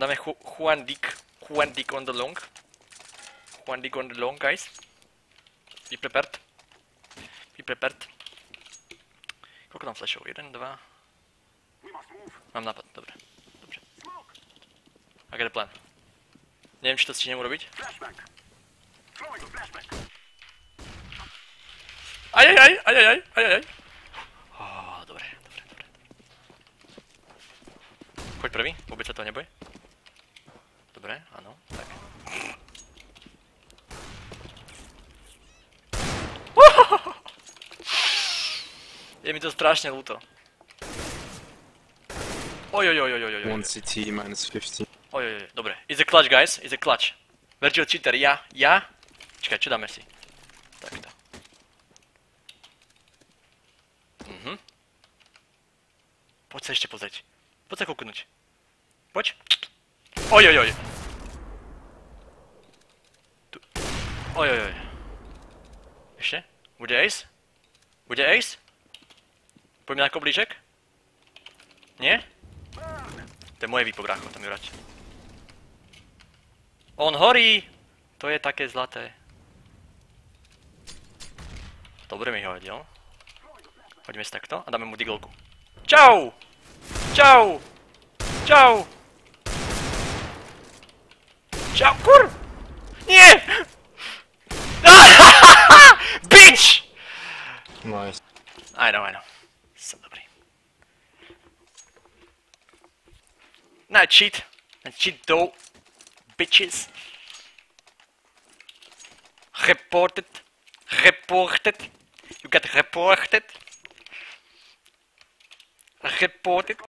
dáme Ju Juan Dick. Juan Dick on the long. Juan Dick on the long, guys. Be prepared. Be prepared. Koľko tam flashov? 1, 2... Mám nápad, dobre. Dobre. I got a plan. Neviem, či to stihnem urobiť. Ajajaj, ajajaj, ajajaj. Oh, dobre, dobre, dobre. Poď prvý, vôbec sa to neboj. Dobre, áno, tak. Je mi to strašne ľúto. Ojojojojojojoj. One CT minus 50. Ojojoj, dobre. It's a clutch, guys. It's a clutch. Virgil cheater, ja, ja. Čakaj, čo dáme si? Takto. Mhm. Poď sa ešte pozrieť. Poď sa kúknúť. Poď. Ojojoj. Ojojoj. Ešte? Bude ace? Bude ace? Poďme na koblíček? Nie? To je moje výpo, brácho, tam Jurať. On horí! To je také zlaté. Dobre mi ho hodil. Hoďme si takto a dáme mu digolku. Čau! Čau! Čau! Čau, kur! Nie! I know, I know. Som dobrý. Not cheat. Not cheat though. Bitches. Reported. Reported. You got reported. Reported.